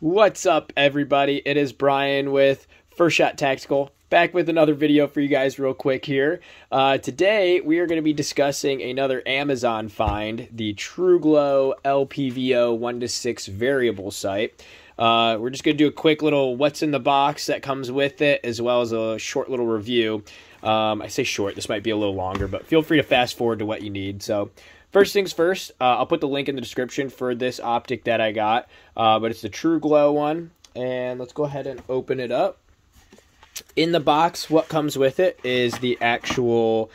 What's up, everybody? It is Brian with First Shot Tactical, back with another video for you guys, real quick here. Uh, today, we are going to be discussing another Amazon find, the TRUGLO LPVO 1 to 6 variable sight. Uh, we're just going to do a quick little what's in the box that comes with it, as well as a short little review. Um, I say short, this might be a little longer, but feel free to fast forward to what you need. So, First things first, uh, I'll put the link in the description for this optic that I got, uh, but it's the TRUGLO one. And let's go ahead and open it up. In the box, what comes with it is the actual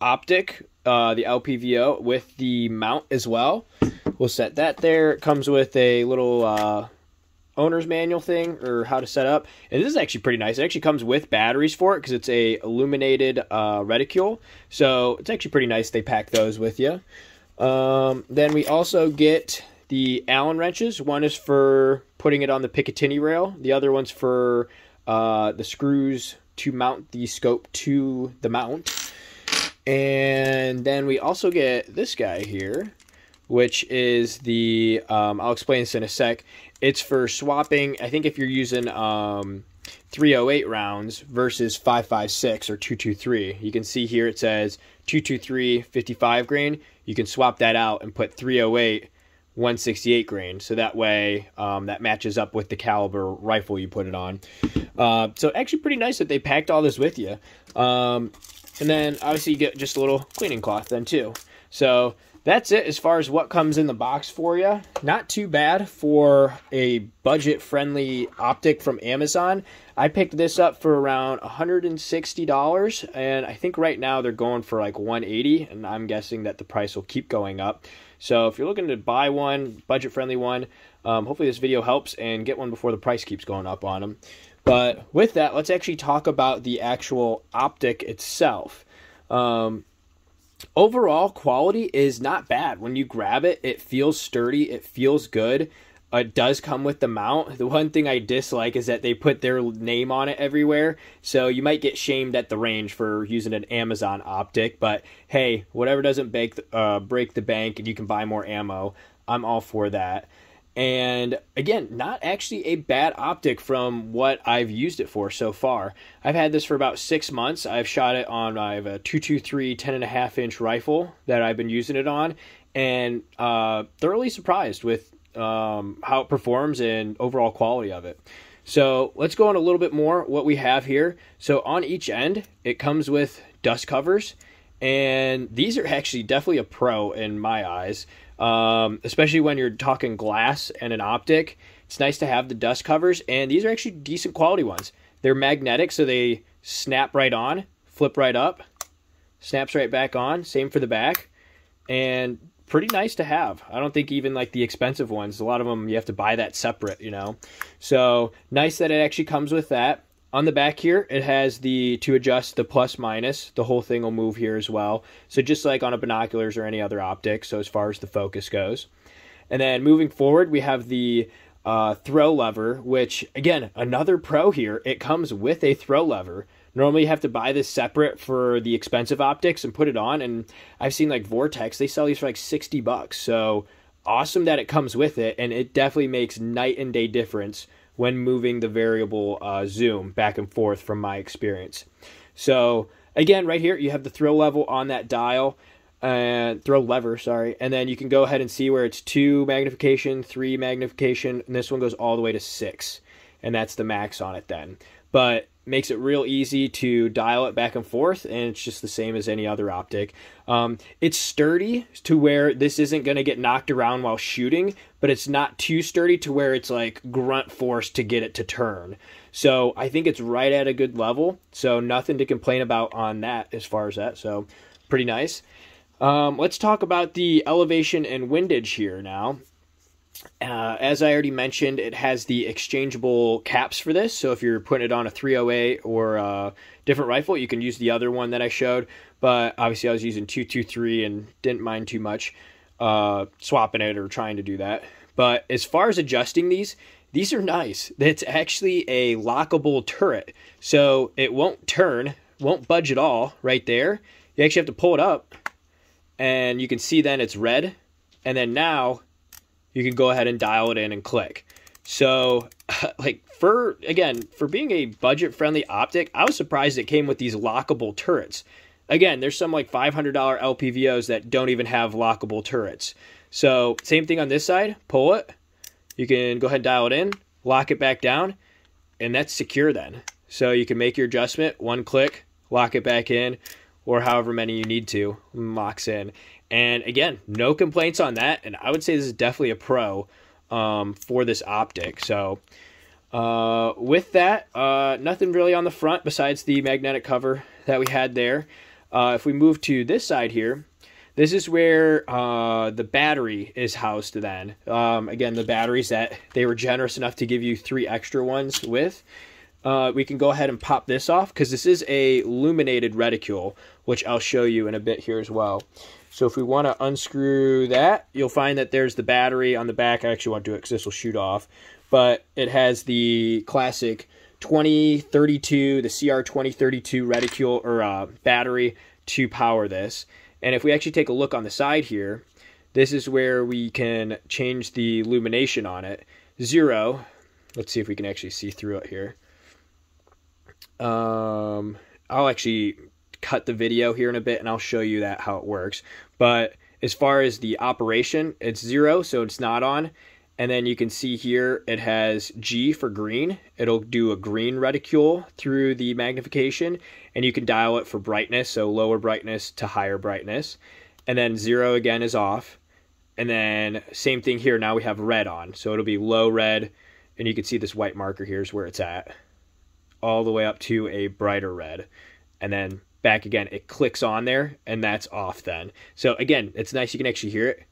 optic, uh, the LPVO, with the mount as well. We'll set that there. It comes with a little uh, owner's manual thing or how to set up. And this is actually pretty nice. It actually comes with batteries for it because it's a illuminated uh, reticule. So it's actually pretty nice they pack those with you. Um, then we also get the Allen wrenches. One is for putting it on the Picatinny rail. The other one's for uh, the screws to mount the scope to the mount. And then we also get this guy here, which is the, um, I'll explain this in a sec. It's for swapping, I think if you're using um, 308 rounds versus 556 or 223. You can see here it says 223 55 grain. You can swap that out and put 308 168 grain. So that way um, that matches up with the caliber rifle you put it on. Uh, so actually pretty nice that they packed all this with you. Um, and then obviously you get just a little cleaning cloth then too. So that's it as far as what comes in the box for you. Not too bad for a budget friendly optic from Amazon. I picked this up for around $160 and I think right now they're going for like 180, and I'm guessing that the price will keep going up. So if you're looking to buy one, budget friendly one, um, hopefully this video helps and get one before the price keeps going up on them. But with that, let's actually talk about the actual optic itself. Um, overall quality is not bad. When you grab it, it feels sturdy, it feels good. It does come with the mount. The one thing I dislike is that they put their name on it everywhere. So you might get shamed at the range for using an Amazon optic. But hey, whatever doesn't break, uh, break the bank and you can buy more ammo, I'm all for that. And again, not actually a bad optic from what I've used it for so far. I've had this for about six months. I've shot it on I have a 223 10 and a half inch rifle that I've been using it on, and uh, thoroughly surprised with um, how it performs and overall quality of it. So let's go on a little bit more what we have here. So on each end, it comes with dust covers, and these are actually definitely a pro in my eyes um, especially when you're talking glass and an optic. It's nice to have the dust covers, and these are actually decent quality ones. They're magnetic, so they snap right on, flip right up, snaps right back on. Same for the back, and pretty nice to have. I don't think even like the expensive ones, a lot of them you have to buy that separate, you know. So nice that it actually comes with that. On the back here, it has the to adjust the plus minus. The whole thing will move here as well. So just like on a binoculars or any other optic, so as far as the focus goes. And then moving forward, we have the uh, throw lever, which again, another pro here. It comes with a throw lever. Normally, you have to buy this separate for the expensive optics and put it on. And I've seen like Vortex, they sell these for like 60 bucks. So awesome that it comes with it. And it definitely makes night and day difference when moving the variable uh, zoom back and forth from my experience. So again, right here, you have the throw level on that dial and uh, throw lever, sorry, and then you can go ahead and see where it's two magnification, three magnification, and this one goes all the way to six, and that's the max on it then. But makes it real easy to dial it back and forth and it's just the same as any other optic. Um, it's sturdy to where this isn't going to get knocked around while shooting but it's not too sturdy to where it's like grunt force to get it to turn. So i think it's right at a good level so nothing to complain about on that as far as that so pretty nice. Um, let's talk about the elevation and windage here now uh, as I already mentioned, it has the exchangeable caps for this. So if you're putting it on a 308 or a different rifle, you can use the other one that I showed. But obviously, I was using 223 and didn't mind too much uh, swapping it or trying to do that. But as far as adjusting these, these are nice. It's actually a lockable turret. So it won't turn, won't budge at all right there. You actually have to pull it up, and you can see then it's red. And then now you can go ahead and dial it in and click. So, like for again for being a budget friendly optic, I was surprised it came with these lockable turrets. Again, there's some like $500 LPVOs that don't even have lockable turrets. So same thing on this side. Pull it. You can go ahead and dial it in, lock it back down, and that's secure then. So you can make your adjustment, one click, lock it back in, or however many you need to, locks in. And again, no complaints on that. And I would say this is definitely a pro um, for this optic. So uh, with that, uh, nothing really on the front besides the magnetic cover that we had there. Uh, if we move to this side here, this is where uh, the battery is housed then. Um, again, the batteries that they were generous enough to give you three extra ones with. Uh, we can go ahead and pop this off because this is a illuminated reticule, which I'll show you in a bit here as well. So if we want to unscrew that, you'll find that there's the battery on the back. I actually want to do it because this will shoot off. But it has the classic 2032, the CR2032 reticule or uh, battery to power this. And if we actually take a look on the side here, this is where we can change the illumination on it. Zero, let's see if we can actually see through it here. Um, I'll actually cut the video here in a bit and I'll show you that how it works. But as far as the operation, it's zero, so it's not on. And then you can see here it has G for green. It'll do a green reticule through the magnification, and you can dial it for brightness, so lower brightness to higher brightness. And then zero again is off. And then same thing here, now we have red on. So it'll be low red, and you can see this white marker here is where it's at. All the way up to a brighter red. And then back again, it clicks on there, and that's off then. So again, it's nice you can actually hear it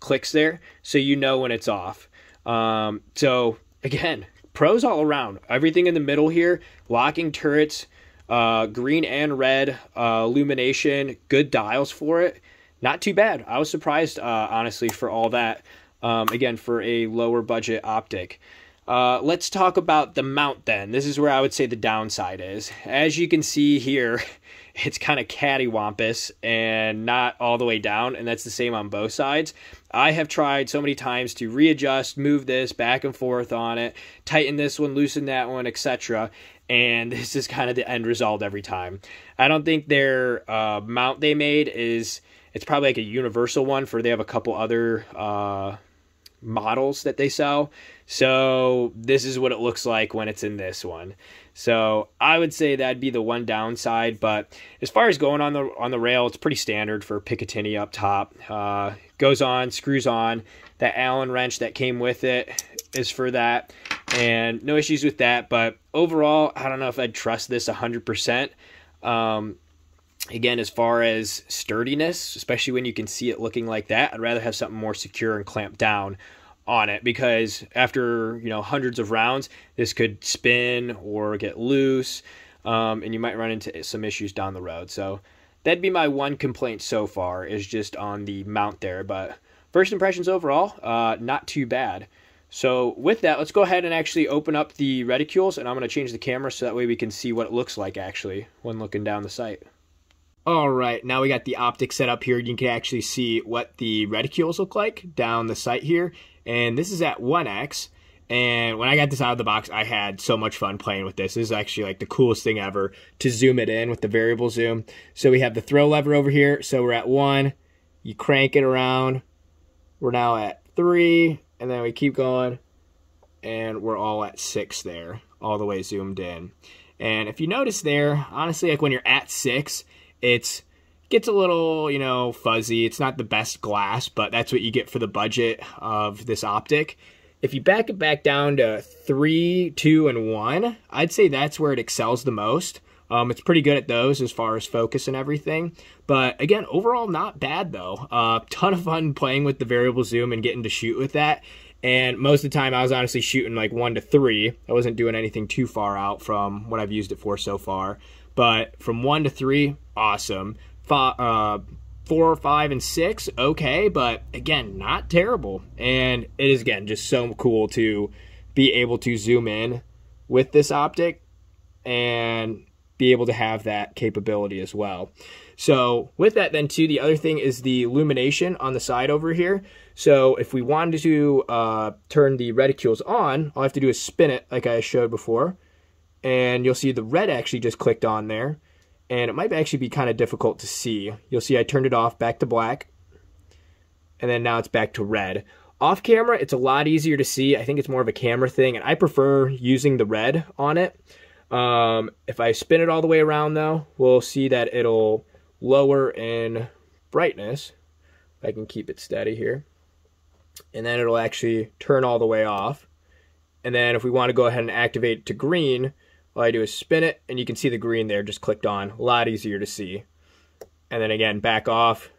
clicks there, so you know when it's off. Um, so again, pros all around. Everything in the middle here, locking turrets, uh, green and red uh, illumination, good dials for it. Not too bad. I was surprised, uh, honestly, for all that. Um, again, for a lower budget optic. Uh, let's talk about the mount then. This is where I would say the downside is. As you can see here, it's kind of cattywampus and not all the way down, and that's the same on both sides. I have tried so many times to readjust, move this back and forth on it, tighten this one, loosen that one, etc. And this is kind of the end result every time. I don't think their uh, mount they made is it's probably like a universal one for they have a couple other uh, models that they sell. So this is what it looks like when it's in this one. So I would say that'd be the one downside. But as far as going on the on the rail, it's pretty standard for Picatinny up top. Uh, goes on, screws on. That Allen wrench that came with it is for that, and no issues with that. But overall, I don't know if I'd trust this 100%. Um, again, as far as sturdiness, especially when you can see it looking like that, I'd rather have something more secure and clamped down on it because after you know hundreds of rounds, this could spin or get loose, um, and you might run into some issues down the road. So that'd be my one complaint so far is just on the mount there. But first impressions overall, uh, not too bad. So with that, let's go ahead and actually open up the reticules, and I'm going to change the camera so that way we can see what it looks like actually when looking down the sight. All right, now we got the optic set up here. You can actually see what the reticules look like down the sight here. And this is at 1x. And when I got this out of the box, I had so much fun playing with this. This is actually like the coolest thing ever to zoom it in with the variable zoom. So we have the throw lever over here. So we're at 1. You crank it around. We're now at 3. And then we keep going. And we're all at 6 there, all the way zoomed in. And if you notice there, honestly, like when you're at 6, it's gets a little, you know, fuzzy. It's not the best glass, but that's what you get for the budget of this optic. If you back it back down to 3, 2, and 1, I'd say that's where it excels the most. Um, it's pretty good at those as far as focus and everything. But again, overall, not bad though. Uh, ton of fun playing with the variable zoom and getting to shoot with that. And most of the time, I was honestly shooting like 1 to 3. I wasn't doing anything too far out from what I've used it for so far. But from one to three, awesome. Five, uh, four, five, and six, okay, but again, not terrible. And it is again just so cool to be able to zoom in with this optic and be able to have that capability as well. So with that then too, the other thing is the illumination on the side over here. So if we wanted to uh, turn the reticules on, all I have to do is spin it like I showed before. And you'll see the red actually just clicked on there. And it might actually be kind of difficult to see. You'll see I turned it off back to black. And then now it's back to red. Off camera, it's a lot easier to see. I think it's more of a camera thing. And I prefer using the red on it. Um, if I spin it all the way around though, we'll see that it'll lower in brightness. I can keep it steady here. And then it'll actually turn all the way off. And then if we want to go ahead and activate to green, all I do is spin it and you can see the green there just clicked on. A lot easier to see. And then again, back off.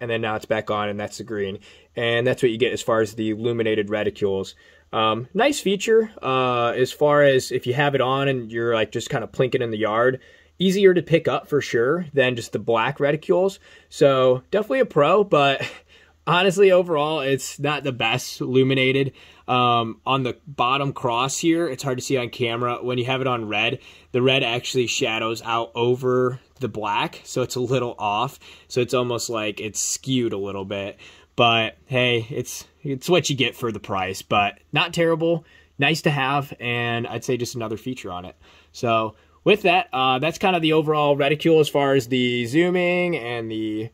And then now it's back on and that's the green. And that's what you get as far as the illuminated reticules. Um, nice feature uh, as far as if you have it on and you're like just kind of plinking in the yard easier to pick up for sure than just the black reticules. So definitely a pro, but honestly, overall, it's not the best illuminated. Um, on the bottom cross here, it's hard to see on camera. When you have it on red, the red actually shadows out over the black, so it's a little off. So it's almost like it's skewed a little bit. But hey, it's it's what you get for the price. But not terrible, nice to have, and I'd say just another feature on it. So with that, uh, that's kind of the overall reticule as far as the zooming and the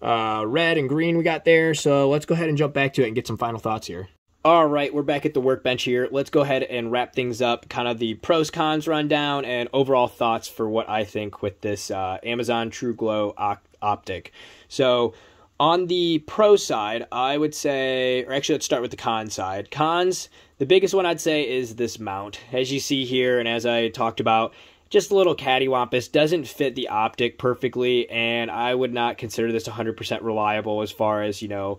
uh, red and green we got there. So let's go ahead and jump back to it and get some final thoughts here. All right, we're back at the workbench here. Let's go ahead and wrap things up, kind of the pros, cons rundown, and overall thoughts for what I think with this uh, Amazon TRUGLO op- optic. So, on the pro side, I would say, or actually, let's start with the con side. Cons, the biggest one I'd say is this mount. As you see here, and as I talked about, just a little cattywampus, doesn't fit the optic perfectly, and I would not consider this 100% reliable as far as, you know,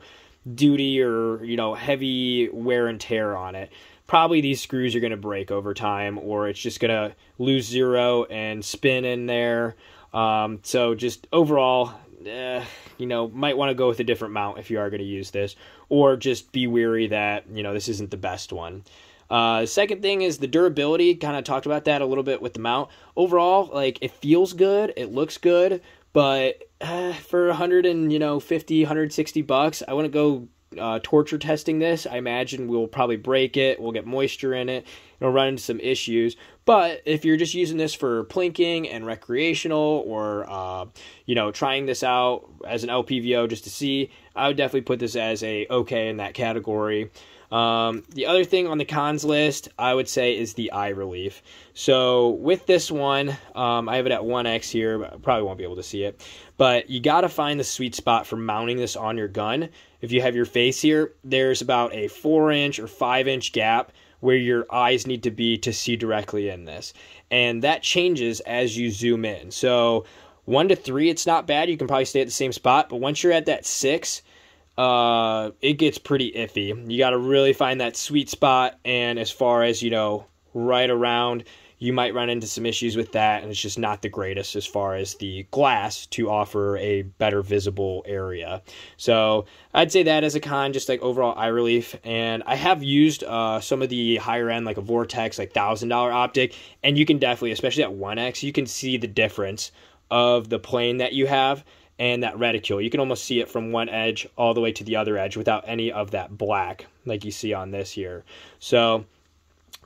duty or, you know, heavy wear and tear on it. Probably these screws are going to break over time, or it's just going to lose zero and spin in there. Um, so just overall, eh, you know, might want to go with a different mount if you are going to use this, or just be weary that, you know, this isn't the best one. Uh, second thing is the durability. Kind of talked about that a little bit with the mount. Overall, like it feels good, it looks good, but uh, for 100 and you know 50, 160 bucks, I want to go uh, torture testing this. I imagine we'll probably break it. We'll get moisture in it. It'll run into some issues. But if you're just using this for plinking and recreational, or uh, you know trying this out as an LPVO just to see, I would definitely put this as a okay in that category. Um, the other thing on the cons list, I would say, is the eye relief. So with this one, um, I have it at 1x here, but I probably won't be able to see it. But you got to find the sweet spot for mounting this on your gun. If you have your face here, there's about a 4 inch or 5 inch gap where your eyes need to be to see directly in this. And that changes as you zoom in. So 1 to 3, it's not bad. You can probably stay at the same spot. But once you're at that 6, uh, it gets pretty iffy. You got to really find that sweet spot, and as far as you know, right around, you might run into some issues with that, and it's just not the greatest as far as the glass to offer a better visible area. So I'd say that as a con, just like overall eye relief. And I have used uh, some of the higher end, like a Vortex, like thousand dollar optic, and you can definitely, especially at 1x, you can see the difference of the plane that you have and that reticule. You can almost see it from one edge all the way to the other edge without any of that black like you see on this here. So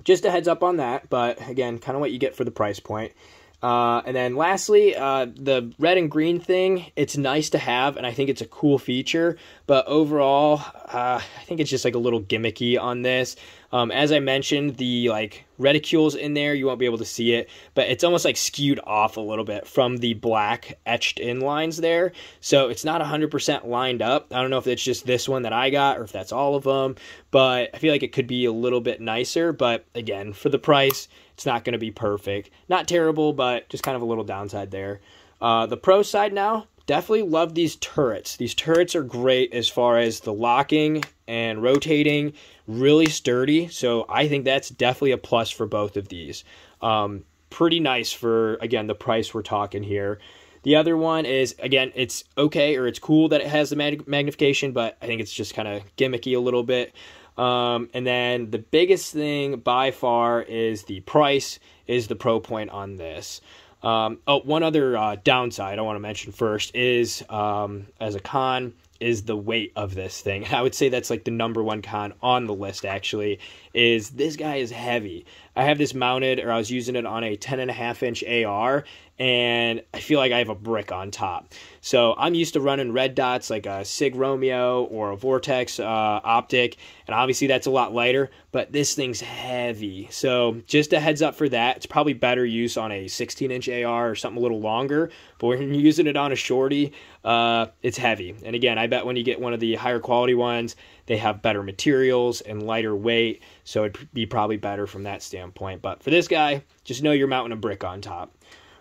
just a heads up on that, but again, kind of what you get for the price point. Uh, and then lastly, uh, the red and green thing, it's nice to have, and I think it's a cool feature, but overall, uh, I think it's just like a little gimmicky on this. Um, as I mentioned, the like reticules in there, you won't be able to see it, but it's almost like skewed off a little bit from the black etched in lines there. So it's not 100% lined up. I don't know if it's just this one that I got or if that's all of them, but I feel like it could be a little bit nicer. But again, for the price, it's not going to be perfect. Not terrible, but just kind of a little downside there. Uh, the pro side now, definitely love these turrets. These turrets are great as far as the locking and rotating, really sturdy. So I think that's definitely a plus for both of these. Um, pretty nice for, again, the price we're talking here. The other one is, again, it's okay or it's cool that it has the mag- magnification, but I think it's just kind of gimmicky a little bit. Um, and then the biggest thing by far is the price, is the pro point on this. Um, oh, one other uh, downside I want to mention first is um, as a con is the weight of this thing. I would say that's like the number one con on the list actually is this guy is heavy. I have this mounted or I was using it on a 10 and a half inch AR and I feel like I have a brick on top. So I'm used to running red dots like a Sig Romeo or a Vortex uh, optic, and obviously that's a lot lighter, but this thing's heavy. So just a heads up for that. It's probably better use on a 16 inch AR or something a little longer, but when you're using it on a shorty, uh, it's heavy. And again, I bet when you get one of the higher quality ones, they have better materials and lighter weight, so it'd be probably better from that standpoint. But for this guy, just know you're mounting a brick on top.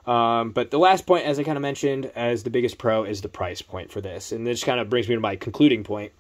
Um, but the last point, as I kind of mentioned, as the biggest pro, is the price point for this. And this kind of brings me to my concluding point.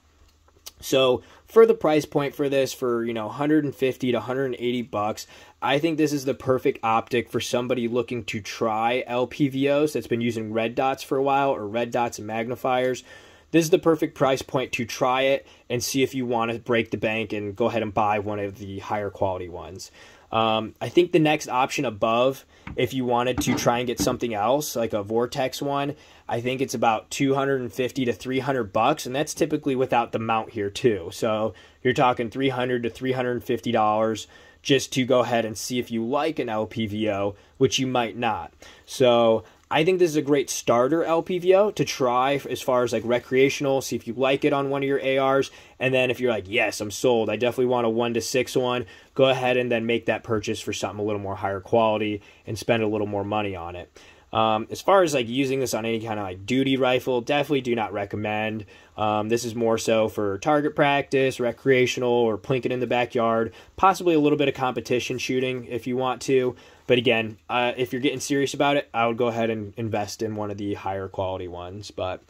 So for the price point for this, for you know 150 to 180 bucks, I think this is the perfect optic for somebody looking to try LPVOs that's been using red dots for a while or red dots and magnifiers. This is the perfect price point to try it and see if you want to break the bank and go ahead and buy one of the higher quality ones. Um, I think the next option above, if you wanted to try and get something else, like a Vortex one, I think it's about 250 to 300 bucks, and that's typically without the mount here too. So you're talking 300 to 350 dollars just to go ahead and see if you like an LPVO, which you might not. So I think this is a great starter LPVO to try as far as like recreational, see if you like it on one of your ARs. And then if you're like, yes, I'm sold, I definitely want a one to six one, go ahead and then make that purchase for something a little more higher quality and spend a little more money on it. Um, as far as like using this on any kind of like duty rifle, definitely do not recommend. Um, this is more so for target practice, recreational, or plinking in the backyard. Possibly a little bit of competition shooting if you want to. But again, uh, if you're getting serious about it, I would go ahead and invest in one of the higher quality ones. But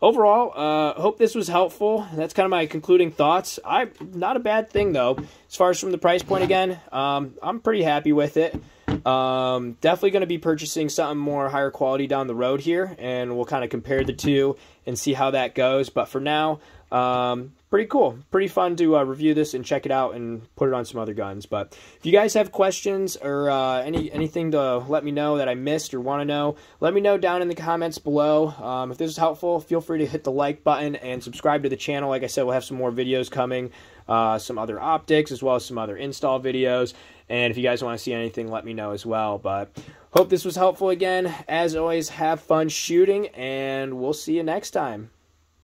overall, uh, hope this was helpful. That's kind of my concluding thoughts. I not a bad thing though. As far as from the price point again, um, I'm pretty happy with it. Um, definitely going to be purchasing something more higher quality down the road here, and we'll kind of compare the two and see how that goes. But for now, um, pretty cool. Pretty fun to uh, review this and check it out and put it on some other guns. But if you guys have questions or uh, any anything to let me know that I missed or want to know, let me know down in the comments below. Um, if this is helpful, feel free to hit the like button and subscribe to the channel. Like I said, we'll have some more videos coming, uh, some other optics as well as some other install videos. And if you guys want to see anything, let me know as well. But hope this was helpful again. As always, have fun shooting, and we'll see you next time.